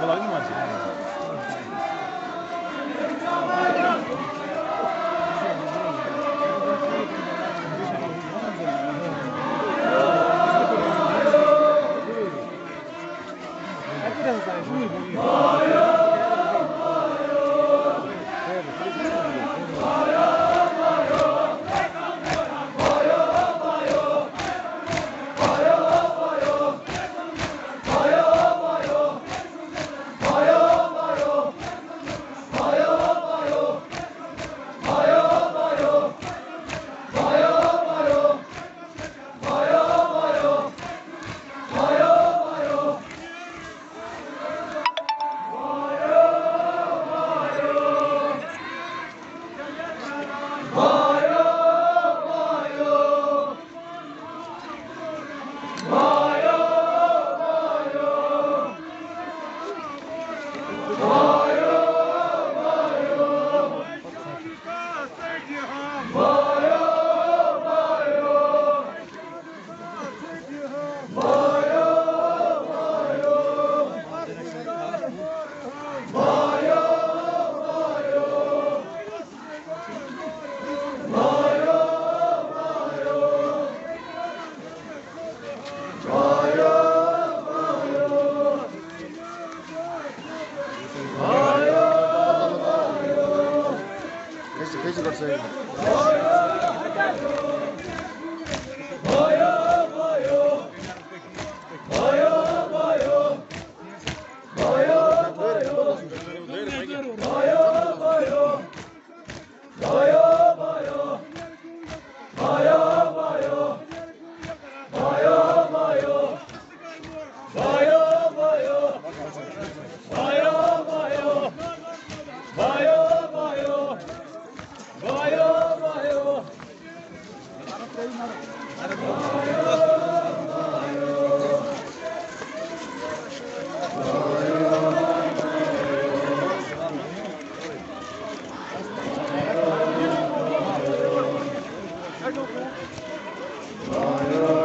Kolay gelsin. I've seen. 아, 여러분.